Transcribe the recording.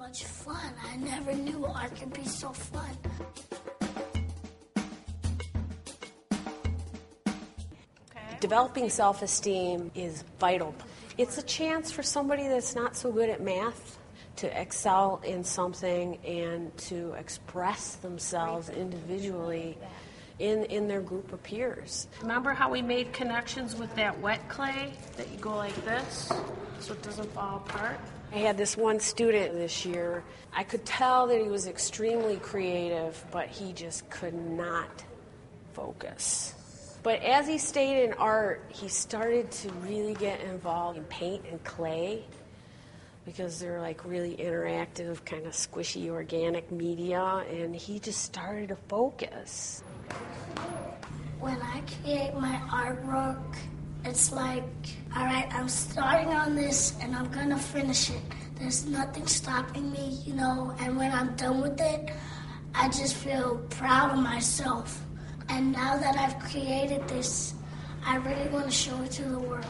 much fun. I never knew art could be so fun. Developing self esteem is vital. It's a chance for somebody that's not so good at math to excel in something and to express themselves individually in, in their group of peers. Remember how we made connections with that wet clay that you go like this so it doesn't fall apart? I had this one student this year. I could tell that he was extremely creative, but he just could not focus. But as he stayed in art, he started to really get involved in paint and clay because they're like really interactive, kind of squishy organic media, and he just started to focus. When I create my artwork, it's like, all right, I'm starting on this and I'm gonna finish it. There's nothing stopping me, you know, and when I'm done with it, I just feel proud of myself. And now that I've created this, I really want to show it to the world.